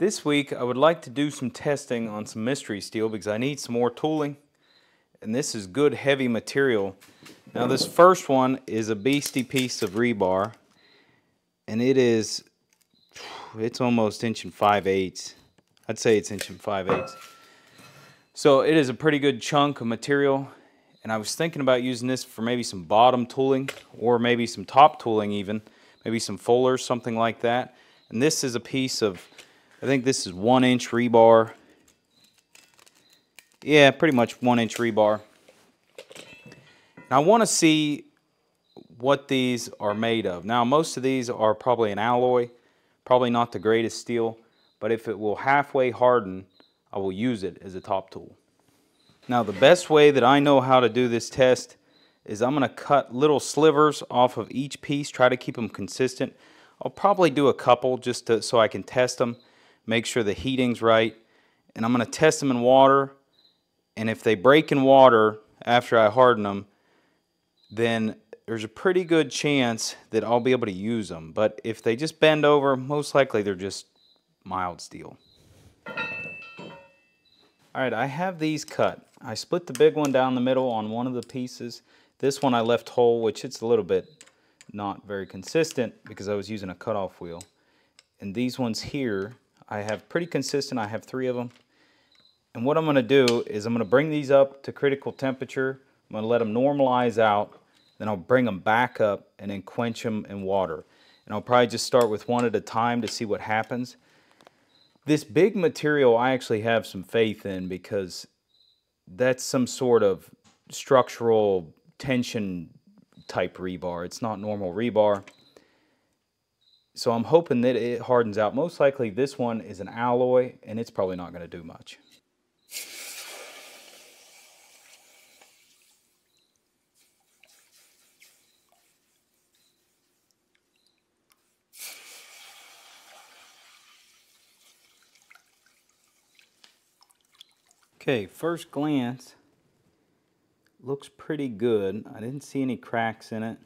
This week I would like to do some testing on some mystery steel because I need some more tooling and this is good heavy material. Now this first one is a beastie piece of rebar and it is it's almost inch and 5 eighths. I'd say it's inch and 5 eighths. So it is a pretty good chunk of material and I was thinking about using this for maybe some bottom tooling or maybe some top tooling even, maybe some fullers, something like that. And this is a piece of, I think this is one inch rebar. Yeah, pretty much one inch rebar. I want to see what these are made of. Now most of these are probably an alloy, probably not the greatest steel, but if it will halfway harden, I will use it as a top tool. Now the best way that I know how to do this test is I'm going to cut little slivers off of each piece, try to keep them consistent. I'll probably do a couple just to, so I can test them, make sure the heating's right, and I'm going to test them in water, and if they break in water after I harden them, then there's a pretty good chance that I'll be able to use them. But if they just bend over, most likely they're just mild steel. Alright, I have these cut. I split the big one down the middle on one of the pieces. This one I left whole, which it's a little bit not very consistent because I was using a cutoff wheel. And these ones here, I have pretty consistent. I have three of them. And what I'm going to do is I'm going to bring these up to critical temperature. I'm going to let them normalize out. Then I'll bring them back up and then quench them in water. And I'll probably just start with one at a time to see what happens. This big material I actually have some faith in because that's some sort of structural tension type rebar. It's not normal rebar. So I'm hoping that it hardens out. Most likely this one is an alloy and it's probably not going to do much. Okay, first glance, looks pretty good. I didn't see any cracks in it.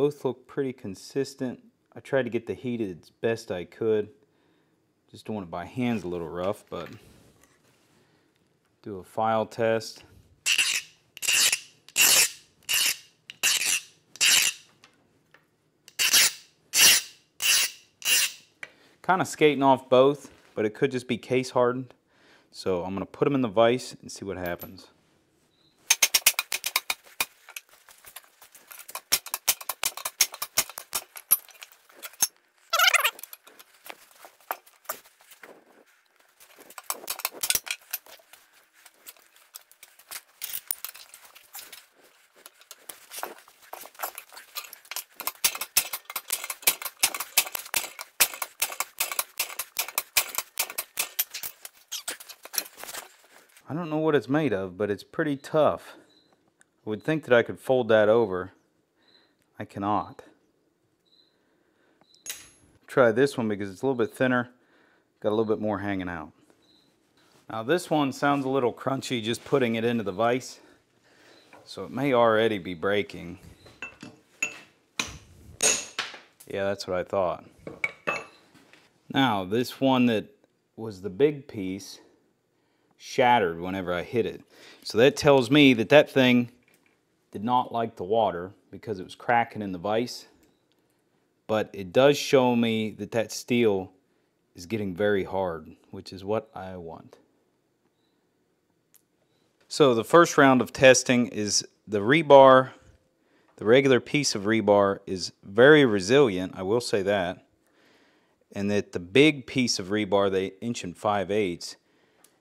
Both look pretty consistent. I tried to get the heat as best I could. Just doing it by hand's a little rough, but do a file test. Kind of skating off both but it could just be case hardened. So I'm going to put them in the vise and see what happens. I don't know what it's made of, but it's pretty tough. I would think that I could fold that over. I cannot. Try this one because it's a little bit thinner, got a little bit more hanging out. Now this one sounds a little crunchy just putting it into the vise, so it may already be breaking. Yeah, that's what I thought. Now this one that was the big piece shattered whenever I hit it. So that tells me that that thing did not like the water because it was cracking in the vise. But it does show me that that steel is getting very hard, which is what I want. So the first round of testing is the rebar, the regular piece of rebar is very resilient, I will say that. And that the big piece of rebar, the inch and 5 eighths,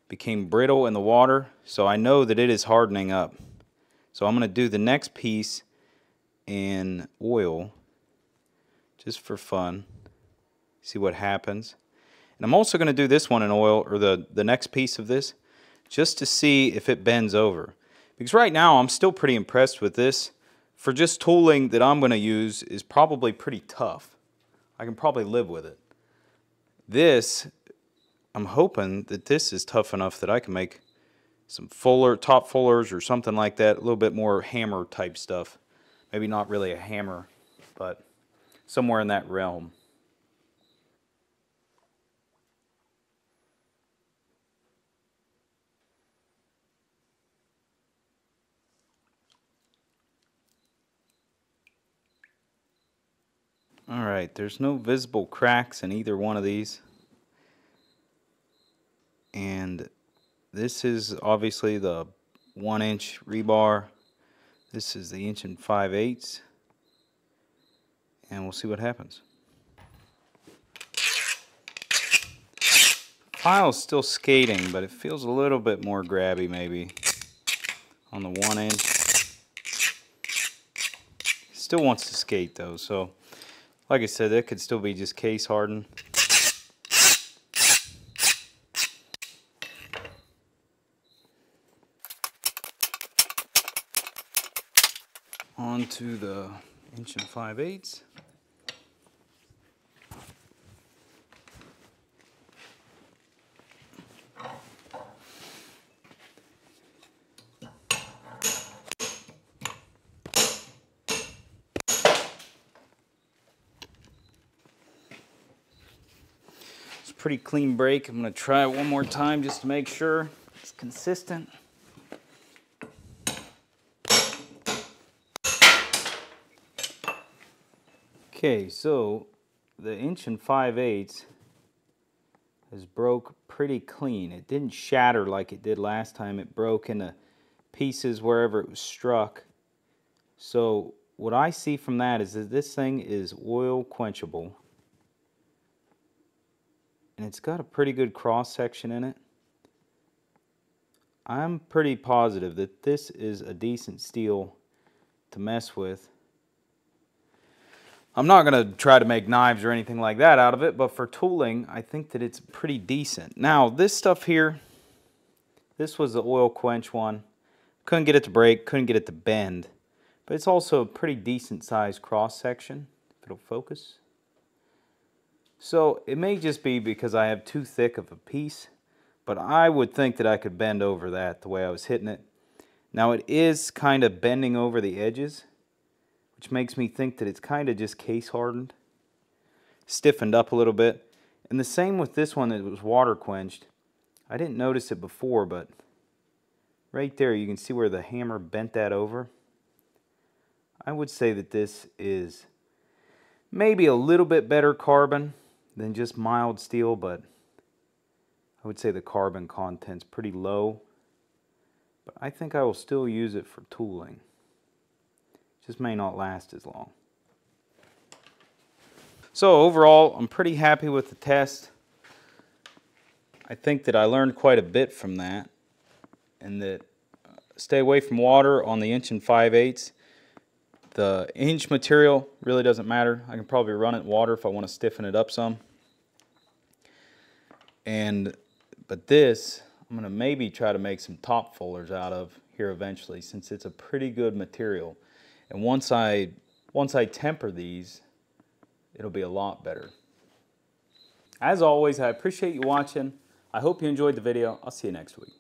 became brittle in the water, so I know that it is hardening up. So I'm going to do the next piece in oil, just for fun, see what happens. And I'm also going to do this one in oil, or the, the next piece of this, just to see if it bends over. Because right now I'm still pretty impressed with this. For just tooling that I'm going to use is probably pretty tough. I can probably live with it. This I'm hoping that this is tough enough that I can make some fuller top fullers or something like that, a little bit more hammer type stuff. Maybe not really a hammer, but somewhere in that realm. All right, there's no visible cracks in either one of these. And this is obviously the one inch rebar. This is the inch and five eighths. And we'll see what happens. File's still skating, but it feels a little bit more grabby maybe on the one inch. Still wants to skate though, so like I said, that could still be just case hardened. Onto the inch and five eighths. It's pretty clean break. I'm going to try it one more time just to make sure it's consistent. Okay, so the inch and 5 eighths has broke pretty clean. It didn't shatter like it did last time. It broke into pieces wherever it was struck. So what I see from that is that this thing is oil quenchable and it's got a pretty good cross section in it. I'm pretty positive that this is a decent steel to mess with. I'm not going to try to make knives or anything like that out of it, but for tooling, I think that it's pretty decent. Now, this stuff here, this was the oil quench one. Couldn't get it to break, couldn't get it to bend, but it's also a pretty decent sized cross section, if it'll focus. So it may just be because I have too thick of a piece, but I would think that I could bend over that the way I was hitting it. Now it is kind of bending over the edges, which makes me think that it's kind of just case hardened, stiffened up a little bit. And the same with this one that was water quenched. I didn't notice it before, but right there you can see where the hammer bent that over. I would say that this is maybe a little bit better carbon than just mild steel, but I would say the carbon content's pretty low. But I think I will still use it for tooling. Just may not last as long. So overall, I'm pretty happy with the test. I think that I learned quite a bit from that and that uh, stay away from water on the inch and 5 eighths. The inch material really doesn't matter. I can probably run it in water if I want to stiffen it up some. And, but this, I'm gonna maybe try to make some top fullers out of here eventually since it's a pretty good material. And once I, once I temper these, it'll be a lot better. As always, I appreciate you watching. I hope you enjoyed the video. I'll see you next week.